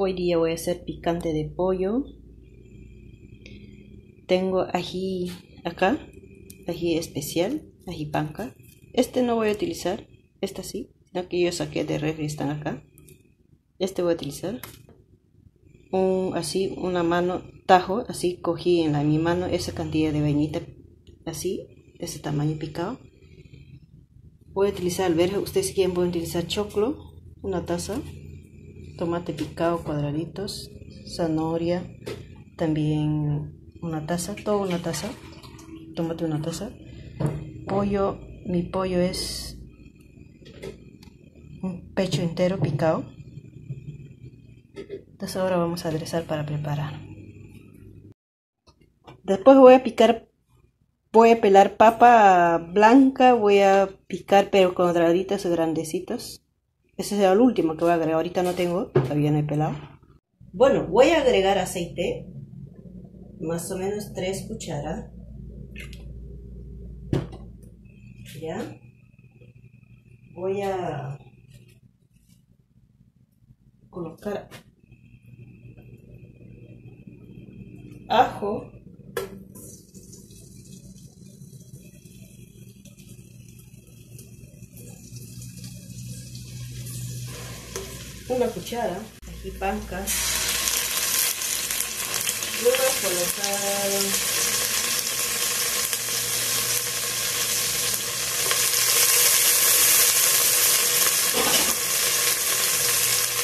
Hoy día voy a hacer picante de pollo. Tengo ají acá, ají especial, ají panca. Este no voy a utilizar, este sí, sino que yo saqué de refri, están acá. Este voy a utilizar. Así, una mano, tajo, así cogí en, la, mi mano esa cantidad de vainita, así, de ese tamaño picado. Voy a utilizar alberja, ustedes quieren pueden utilizar choclo, una taza tomate picado cuadraditos, zanahoria, también una taza, toda una taza, tomate una taza, pollo, mi pollo es un pecho entero picado. Entonces ahora vamos a aderezar para preparar. Después voy a picar, voy a pelar papa blanca, voy a picar pero cuadraditos grandecitos. Ese es el último que voy a agregar. Ahorita no tengo, todavía no he pelado. Bueno, voy a agregar aceite. Más o menos 3 cucharas. Ya. Voy a colocar ajo una cuchara ají panca a colocar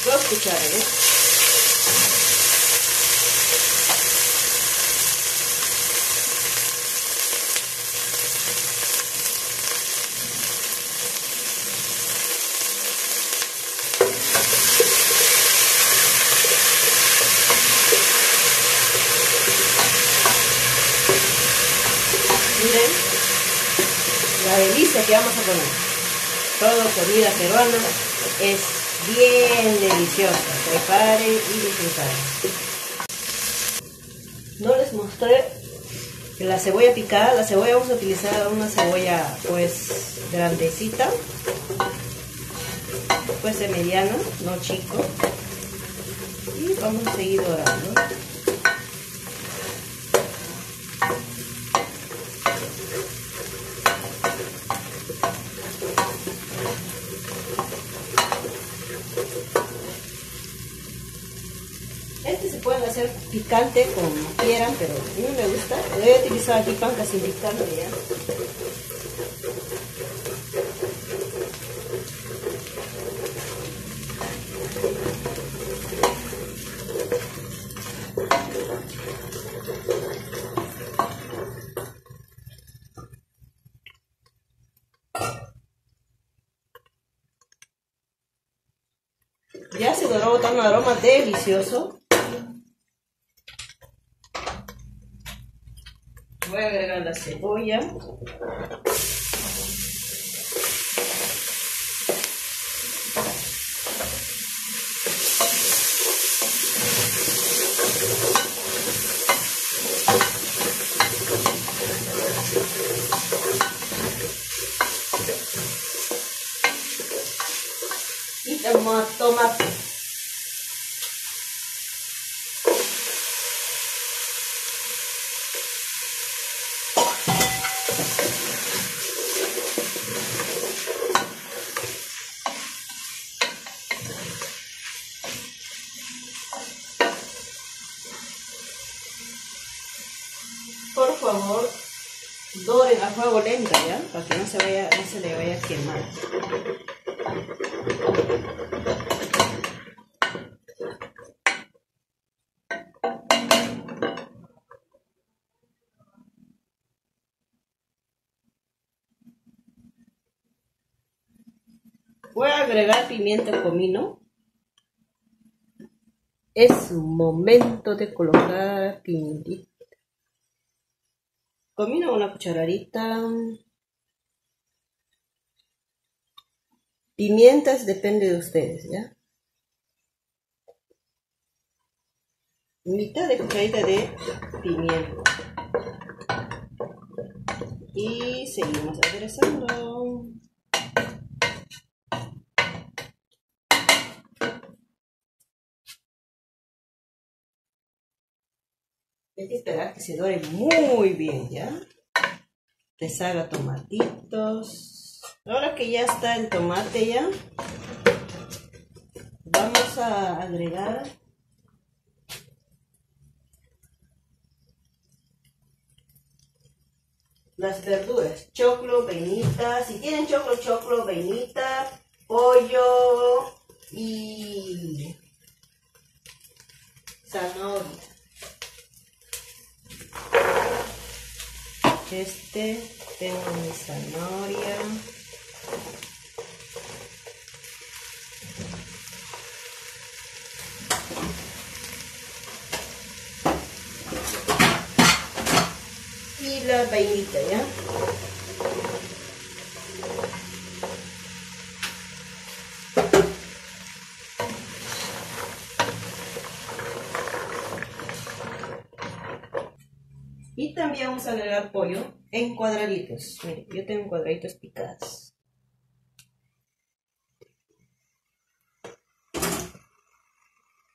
dos cucharas la delicia que vamos a poner. Todo comida peruana es bien deliciosa. Preparen y disfruten. No les mostré la cebolla picada. La cebolla vamos a utilizar una cebolla pues grandecita. Puede ser mediana, no chico. Y vamos a seguir dorando. Este se puede hacer picante como quieran, pero a mí me gusta. Voy a utilizar aquí panca sin picante ya. Ya se doró tan un aroma delicioso. Voy a agregar la cebolla. Y tomate. Fuego lento ya para que no se vaya no se le vaya a quemar. Voy a agregar pimiento comino. Es momento de colocar pimientito Comino una cucharadita. Pimientas depende de ustedes, ¿ya? Mitad de cucharadita de pimiento. Y seguimos aderezando. Hay que esperar que se dore muy bien, ¿ya? Deshaga tomatitos. Ahora que ya está el tomate ya, vamos a agregar las verduras, choclo, vainita, si tienen choclo, choclo, vainita, pollo y zanahoria. Este tengo mi zanahoria. Y la vainita, ¿ya? Vamos a agregar pollo en cuadraditos. Miren, yo tengo cuadraditos picados.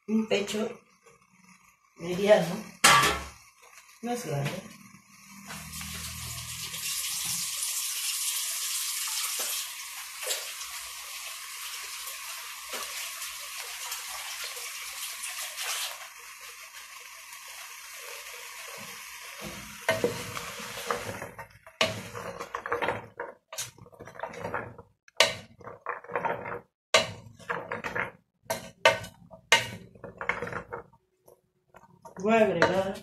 Un pecho mediano, no es grande. Voy a agregar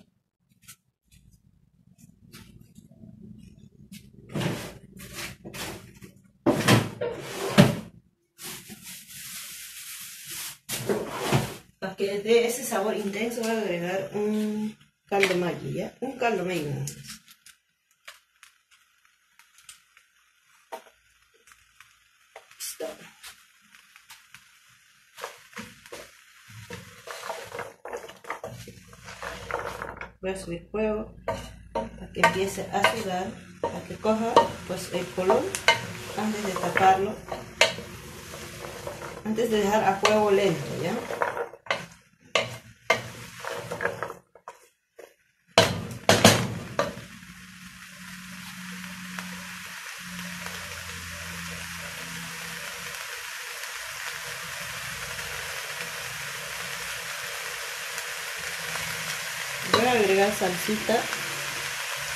para que dé ese sabor intenso voy a agregar un caldo Maggi. Un caldo Maggi voy a subir fuego para que empiece a sudar, para que coja pues el color antes de taparlo, antes de dejar a fuego lento, ¿ya? Agregar salsita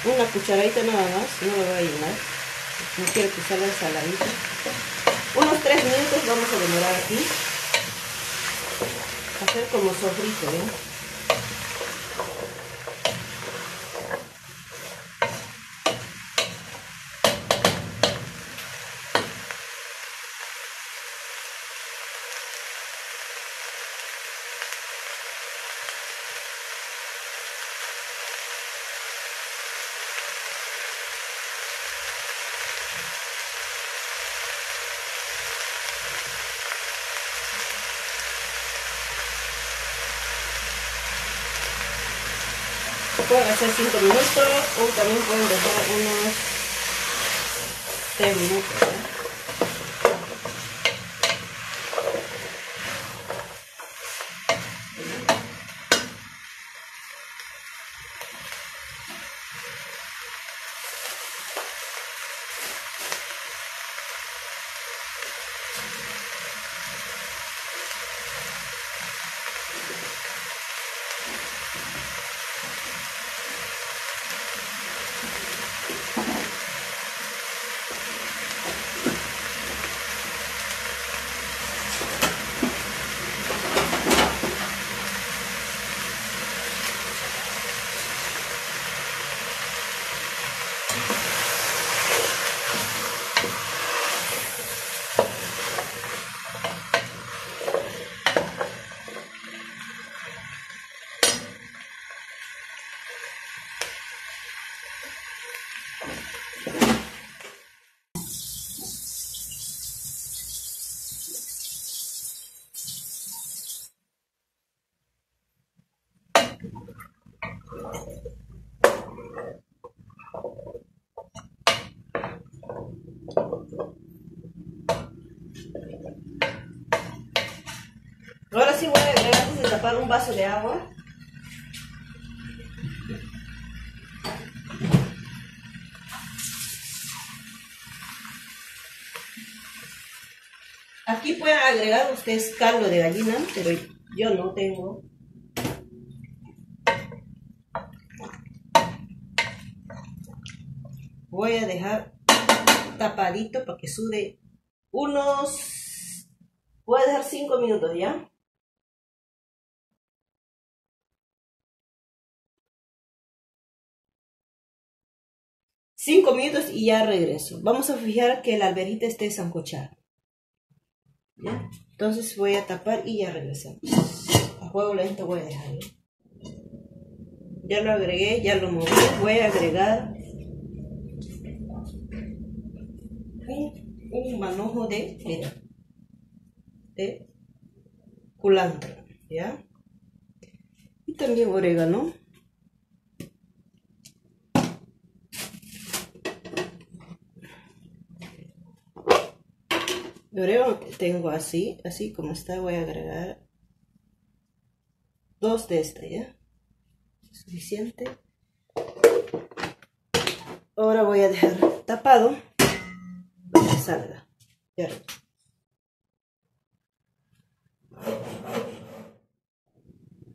una cucharadita nada más no lo voy a llenar no quiero que salga saladita unos 3 minutos vamos a demorar aquí. Hacer como sofrito ¿eh? Pueden hacer 5 minutos o también pueden dejar unos 3 minutos. ¿eh? Ahora sí voy a agregar antes de tapar un vaso de agua. Aquí pueden agregar ustedes caldo de gallina, pero yo no tengo. Voy a dejar tapadito para que sude unos... Voy a dejar 5 minutos, ¿ya? Cinco minutos y ya regreso. Vamos a fijar que el alberita esté sancochado. Entonces voy a tapar y ya regresamos. A juego lento voy a dejarlo. Ya lo agregué, ya lo moví. Voy a agregar un, manojo de, mira, de culantro, ¿ya? Y también orégano. Orégano tengo así, así como está, voy a agregar dos de esta, ¿ya? Suficiente. Ahora voy a dejar tapado para que salga.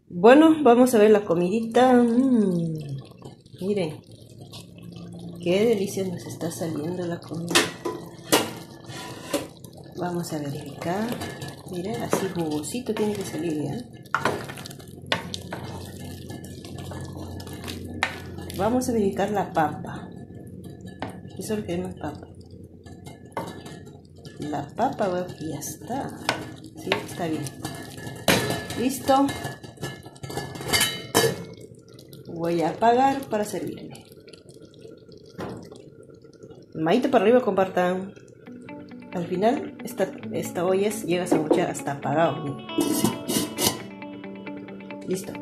Bueno, vamos a ver la comidita. Mm, miren, qué delicia nos está saliendo la comida. Vamos a verificar. Miren, así jugosito tiene que salir ya. Vamos a verificar la papa. Eso es lo que es papa. La papa ya está. Sí, está bien. Listo. Voy a apagar para servirme. Maíto para arriba, compartan. Al final, esta, esta olla llega a muchar hasta apagado. Listo.